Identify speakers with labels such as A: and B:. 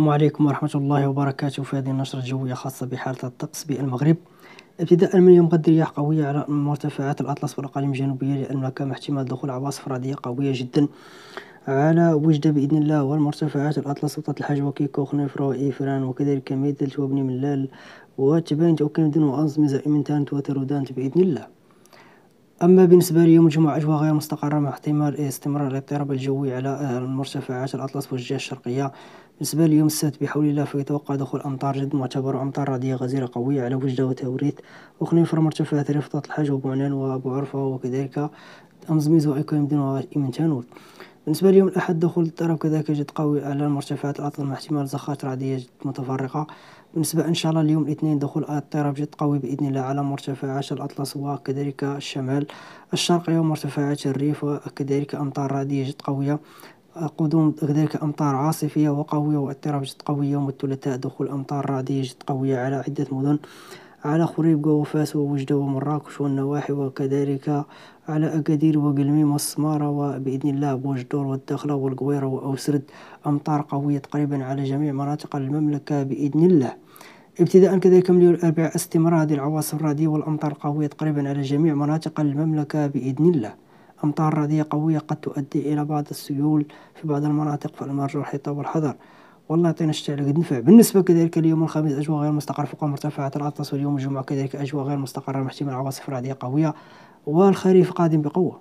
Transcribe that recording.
A: السلام عليكم ورحمة الله وبركاته في هذه النشرة الجوية خاصة بحالة الطقس بالمغرب ابتداء من اليوم رياح قوية على مرتفعات الأطلس والأقاليم الجنوبية لأن هناك احتمال دخول عواصف رعدية قوية جدا. على وجدة بإذن الله والمرتفعات الأطلس وسط الحجوة كيكو خنيفرة وإيفران وكذلك ميدلت وابن ملال وتبين وكندن وأنظمة من تانت وترودانت بإذن الله. أما بالنسبة ليوم الجمعة أجواء غير مستقرة مع احتمال استمرار الاضطراب الجوي على المرتفعات الأطلس والجهة الشرقية. بالنسبة ليوم السبت بحول الله فيتوقع دخول أمطار جد معتبرة وأمطار رعدية غزيرة قوية على وجدة وتوريث وخنيفر مرتفعات رفطة الحج وبعنان وأبو عرفة وكذلك أمزميز وإيكو يمدن وإيمن تانور بالنسبة ليوم الأحد دخول اضطراب كذلك جد قوي على المرتفعات الأطلس مع احتمال زخات رعدية متفرقة. بالنسبة إن شاء الله اليوم الاثنين دخول اضطراب جد قوي بإذن الله على مرتفعات الأطلس وكذلك الشمال. الشرقي ومرتفعات الريف وكذلك أمطار رعدية جد قوية. قدوم كذلك أمطار عاصفية وقوية واضطراب جد قوي. يوم الثلاثاء دخول أمطار رعدية جد قوية على عدة مدن. على خريب وفاس ووجدة ومراكش والنواحي وكذلك على أكادير وقلميم والسمارة وبإذن الله بوجدور والدخلة والقويرة وأوسرد أمطار قوية تقريبا على جميع مناطق المملكة بإذن الله. ابتداء كذلك من الأربعاء استمرار هذه العواصف الرعدية والأمطار القوية تقريبا على جميع مناطق المملكة بإذن الله. أمطار رعدية قوية قد تؤدي إلى بعض السيول في بعض المناطق فالمرجو الحيطة والحذر. والله يعطينا الشتاء على قد نفع. بالنسبة كذلك اليوم الخميس أجواء غير مستقرة فوق مرتفعات الأطلس واليوم الجمعة كذلك أجواء غير مستقرة مع احتمال عواصف رعدية قوية والخريف قادم بقوة.